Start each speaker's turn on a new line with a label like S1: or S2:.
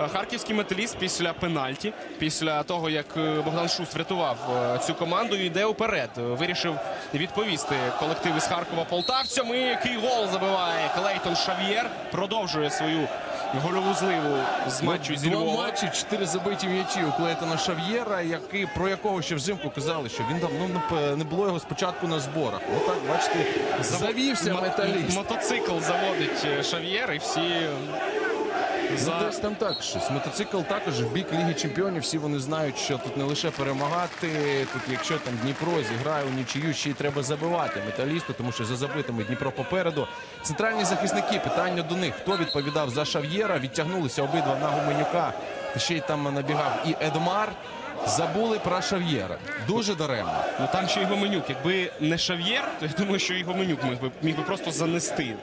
S1: Е, Харківський металіст після пенальті, після того як е, Богдан Шуст врятував е, цю команду, йде уперед. Вирішив відповісти колектив із Харкова полтавцям. І який гол забиває Клейтон Шав'єр. Продовжує свою гольову зливу з матчу зі
S2: Два матчі, чотири забиті м'ячі у Клейтона Шав'єра, який, про якого ще взимку казали, що він давно не було його спочатку на зборах. Отак, бачите, завівся металіст.
S1: Мотоцикл заводить Шав'єр і всі
S2: За... Десь там так щось. Мотоцикл також в бік Ліги Чемпіонів. Всі вони знають, що тут не лише перемагати. Тут, якщо там Дніпро зіграє у нічию, ще й треба забивати металісту, тому що за забитими Дніпро попереду. Центральні захисники, питання до них. Хто відповідав за Шав'єра? Відтягнулися обидва на Гуменюка. Ще й там набігав і Едмар. Забули про Шав'єра. Дуже даремно.
S1: Ну там ще й Гоменюк. Якби не Шав'єр, то я думаю, що і Гоменюк міг би, міг би просто занести